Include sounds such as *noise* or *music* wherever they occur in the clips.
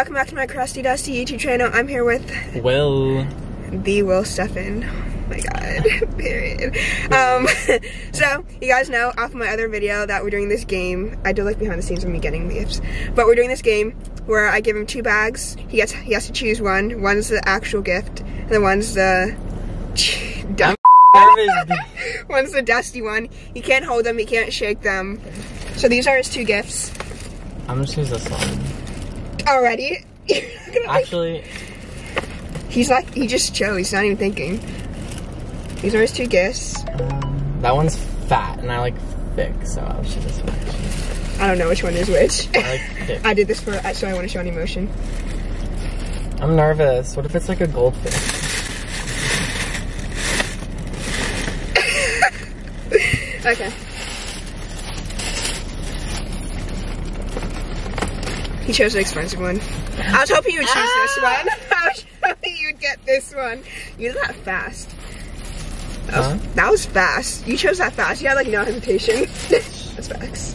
welcome back to my Crusty Dusty YouTube channel. I'm here with Will. the Will Steffan. Oh my god, *laughs* period. *laughs* Um, *laughs* so, you guys know off my other video that we're doing this game. I do like behind the scenes of me getting gifts. But we're doing this game where I give him two bags. He gets he has to choose one. One's the actual gift, and the one's the dumb. one's the dusty one. He can't hold them, he can't shake them. So these are his two gifts. I'm gonna choose this one. Already? *laughs* Actually, He's like, he just chose, he's not even thinking. These are his two gifts. um, that one's fat, and I like thick, so I'll choose this one. I don't know which one is which. I like *laughs* thick. I did this for, so I want to show an emotion. I'm nervous. What if it's like a goldfish? *laughs* Okay. He chose an expensive one. I was hoping you would choose this Ah! one. *laughs* I was hoping you would get this one. You're that fast. That was, Huh? that was fast. You chose that fast. You had like no hesitation. *laughs* That's facts.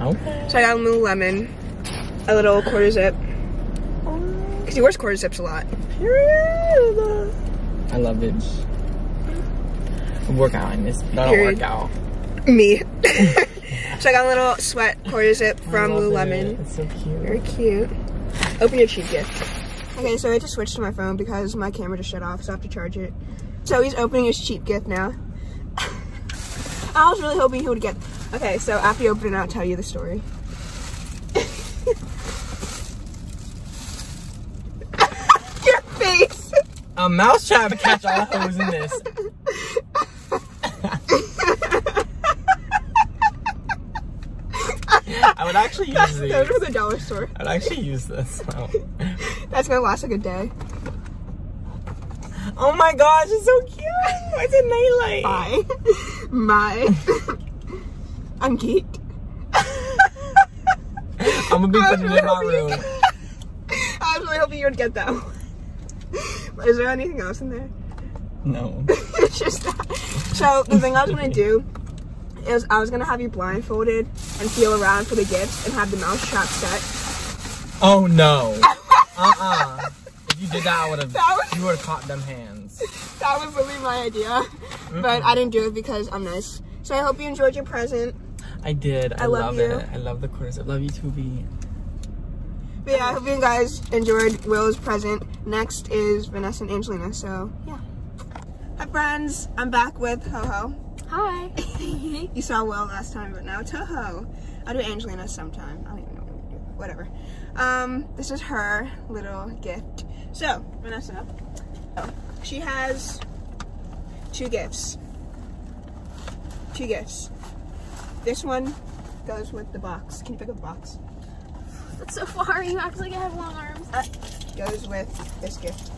Okay. So I got a Lululemon, a little quarter zip. *gasps* Cause he wears quarter zips a lot. Period. I love it. Workout. I miss. Not a Period. workout. Me. *laughs* so I got a little sweat quarter zip from Lululemon. it. It's so cute. Very cute. Open your cheap gift. Okay, so I had to switch to my phone because my camera just shut off, so I have to charge it. So he's opening his cheap gift now. *laughs* I was really hoping he would get. Okay, so after you open it, I'll tell you the story. *laughs* your face. A mouse trap to catch all the hoes in this. I would actually use That's these. those for the dollar store. I'd actually use this. Oh. *laughs* That's gonna last like a day. Oh my gosh, it's so cute. It's a nightlight. Bye. *laughs* Bye. *laughs* I'm geeked. I'm gonna be putting really in my room. I was really hoping you would get that one. Is there anything else in there? No. it's just that. So the thing I was gonna do is I was gonna have you blindfolded and feel around for the gifts and have the mouse trap set. Oh no. *laughs* Uh-uh. If you did that, I would have. That was- You would have caught them hands. That was really my idea, but I didn't do it because I'm nice. So I hope you enjoyed your present. I did. I, I love love, you. it. I love the quarters. I love you too, B. But yeah, I hope you guys enjoyed Will's present. Next is Vanessa and Angelina. So yeah. Hi friends, I'm back with Ho Ho. Hi. *laughs* You saw Will last time, but now it's Ho Ho. I'll do Angelina sometime. I don't even know what to do. Whatever. Um, this is her little gift. So, Vanessa, oh, she has two gifts. Two gifts. This one goes with the box. Can you pick up the box? That's so far. You act like I have long arms. Uh, goes with this gift.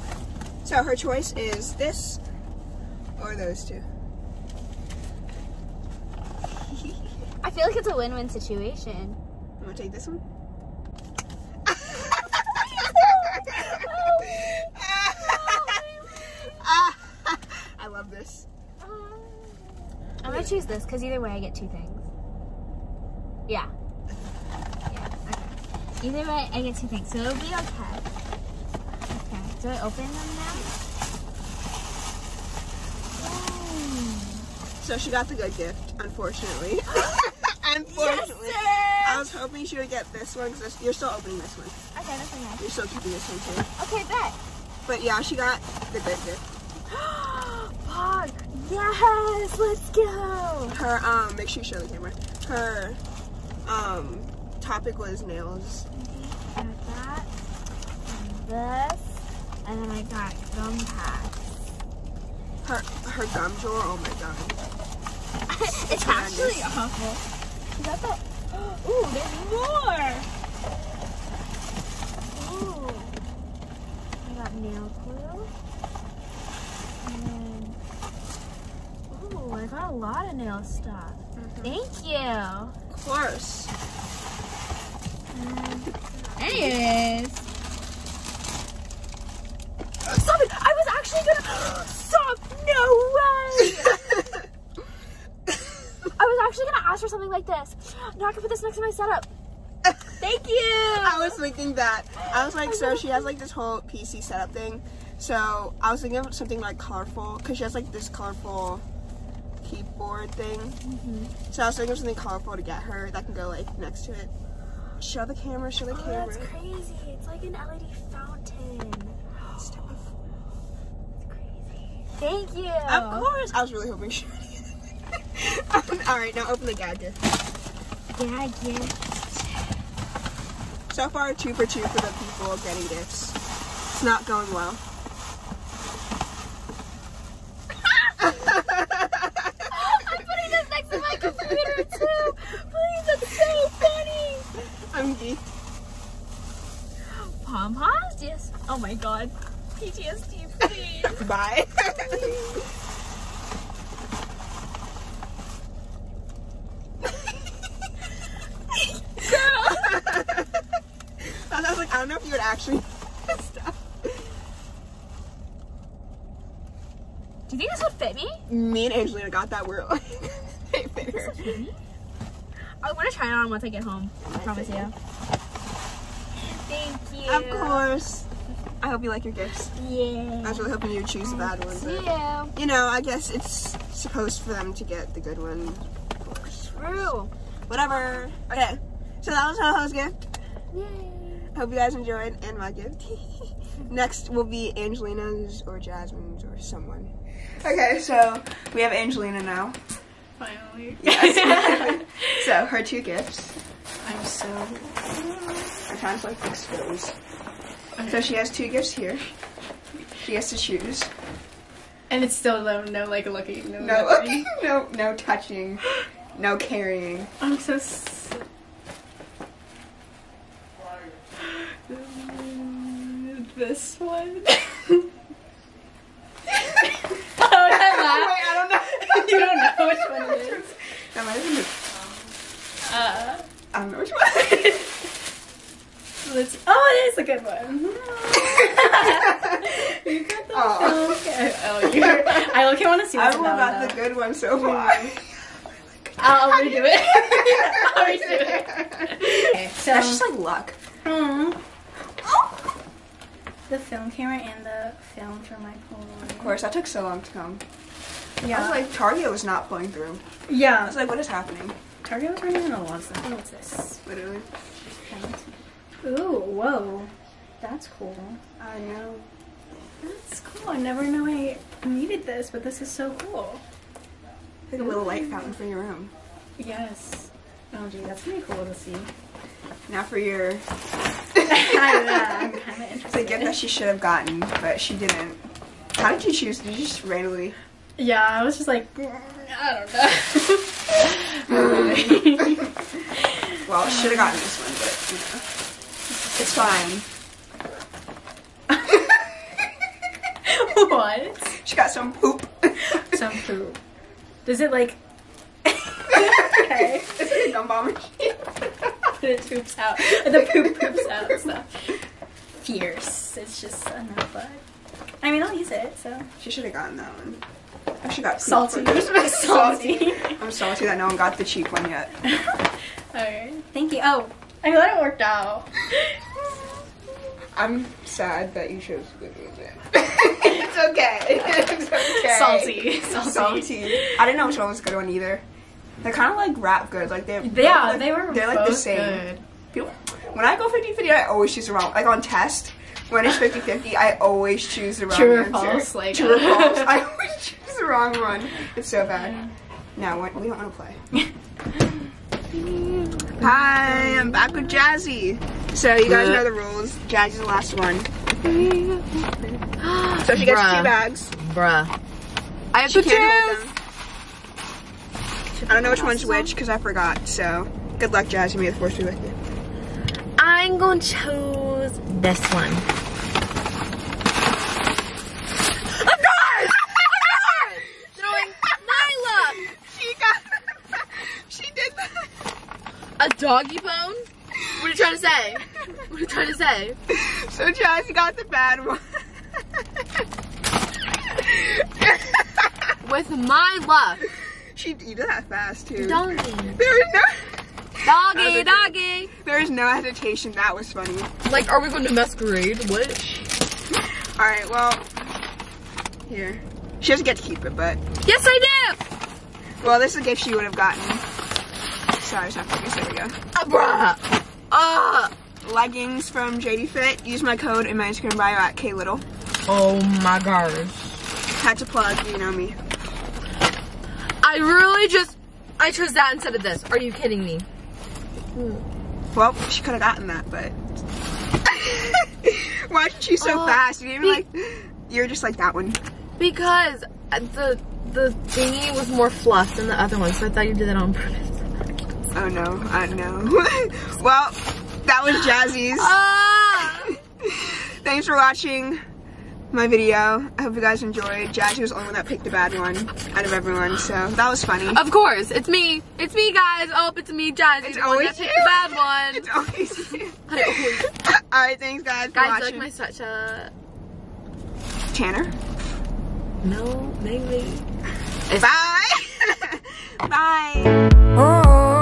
So her choice is this or those two. I feel like it's a win-win situation. I'm gonna take this one. *laughs* I love this. I'm gonna choose this because either way I get two things. Yeah. Yeah. Okay. Either way I get two things, so it'll be okay. Okay. Do I open them now? Yay. So she got the good gift, unfortunately. *laughs* unfortunately. I was hoping she would get this one because you're still opening this one. Okay, that's okay. You're still keeping this one too. Okay, bet. But yeah, she got the good gift. *gasps* Fuck. Yes, let's go. Her um, make sure you show the camera. Her um topic was nails. I got that, and this, and then I got gum packs. Her her gum drawer. Oh my god. *laughs* it's horrendous. actually awful. Is that the? *gasps* Ooh, there's more. Ooh. I got nail glue. And then, ooh, I got a lot of nail stuff. Mm-hmm. Thank you. Of course. Anyways. *gasps* Stop it! I was actually gonna. *gasps* Stop! No way! I was actually gonna ask for something like this. Now I can put this next to my setup. *laughs* Thank you. I was thinking that. I was like, so she has like this whole PC setup thing. So I was thinking of something like colorful, because she has like this colorful keyboard thing. Mm-hmm. So I was thinking of something colorful to get her that can go like next to it. Show the camera, show the Oh, camera. that's crazy. It's like an LED fountain. *gasps* It's crazy. Thank you. Of course. I was really hoping she would. All right, now open the gadget. Yeah. So far, two for two for the people getting gifts. It's not going well. I'm putting this next to my computer too. Please, that's so funny. I'm geek. Pom poms? Yes. Oh my god. PTSD, please. Bye. I was like, I don't know if you would actually *laughs* stuff. Do you think this would fit me? Me and Angelina got that. We're like, they fit her. Fit me? I'm gonna try it on once I get home. I promise you. Thank you. Of course. I hope you like your gifts. Yeah. I was really hoping you would choose the bad one, but Yeah. you know, I guess it's supposed for them to get the good one. Of course. True. Whatever. Okay. So that was Hoho's gift. Yay. Hope you guys enjoyed and my gift. *laughs* Next will be Angelina's or Jasmine's or someone. Okay, so we have Angelina now. Finally. Yes. *laughs* so her two gifts. I'm so. I'm trying to like expose. So she has two gifts here. She has to choose. And it's still no, no like looking. No, No, looking. no, no touching, no carrying. I'm so. This one. oh, that laugh. I don't know. you don't know which one it is. That might have been Uh, I don't know which one. *laughs* let's. Oh, it is a good one. *laughs* *laughs* you got the Aw. okay. Oh, you're. I look. I want to see. I will got the good one so far. I'll, I'll redo it. I'll redo it. Okay, so That's just like luck. mm, the film camera and the film for my Polaroid. Of course, that took so long to come. Yeah. I Yeah. was like, Target was not pulling through. Yeah. I yeah. was like, what is happening? Target was running on a lot of stuff. What's this? Literally. Ooh, whoa. That's cool. I know. That's cool. I never knew I needed this, but this is so cool. Like a little light fountain for your room. Yes. Oh, gee, that's pretty cool to see. Now for your *laughs* *laughs* I'm kind of the gift that she should have gotten, but she didn't. How did you choose? Did you just randomly? Yeah, I was just like, "Mm, I don't know. *laughs* Well, should have gotten this one, but you know, it's fine. what? She got some poop. Some poop. Does it like? okay. It's like a gumball machine. It poops out. *laughs* The poop poops out stuff. Fierce. It's just enough, but I mean, I'll use it. So She should have gotten that one. I should got *laughs* salty. salty. I'm salty that no one got the cheap one yet. *laughs* Alright. Thank you. Oh, I'm glad it worked out. I'm sad that you chose the good one. it's okay. It's okay. Salty. Salty. Salty. I didn't know which one was the good one either. They're kind of like rap good. Like they're Yeah, like, they were. They're like the same. Good. People, when I go 50-50, I always choose the wrong. Like on test, when it's 50-50, I always choose the wrong True or answer. false, like- True or false. *laughs* I always choose the wrong one. It's so bad. No, we we don't want to play. Hi, I'm back with Jazzi. So you guys know the rules. Jazzi's the last one. So she gets Bruh. two bags. Bruh. I have to candle with them. I don't know which one's which because I forgot. So good luck, Jazzi. May the force be with you. I'm going to choose this one. *laughs* Throwing Nyla She got. *laughs* she did that. a doggy bone. What are you trying to say? What are you trying to say? So Jazzi got the bad one. With my luck, she you did that fast too. donkey. There was no. Doggy, doggy. There is no hesitation. That was funny. Like, are we going to masquerade? What? All right, well, here. She doesn't get to keep it, but Yes, I do. well, this is a gift she would have gotten. Sorry, it's not focused. There we go. Uh, bruh. Uh. Leggings from JD Fit. Use my code in my Instagram bio at klittle. Oh my gosh. Had to plug. You know me. I really just, I chose that instead of this. Are you kidding me? Well, she could have gotten that, but *laughs* why did you so Oh, fast? You didn't be- like. You're just like that one. Because the the thingy was more fluff than the other one, so I thought you did that on purpose. Oh no, I know. *laughs* well, that was Jazzi's. Ah! *laughs* Thanks for watching my video. I hope you guys enjoyed. Jazzi was the only one that picked the bad one out of everyone, so that was funny. Of course, it's me. It's me, guys. Oh, it's me, Jazzi. It's the one always that picked you. the bad one. It's always *laughs* you. Always- Alright, thanks guys for guys, you like my sweatshirt? Tanner. No, maybe. Bye. *laughs* Bye. Oh.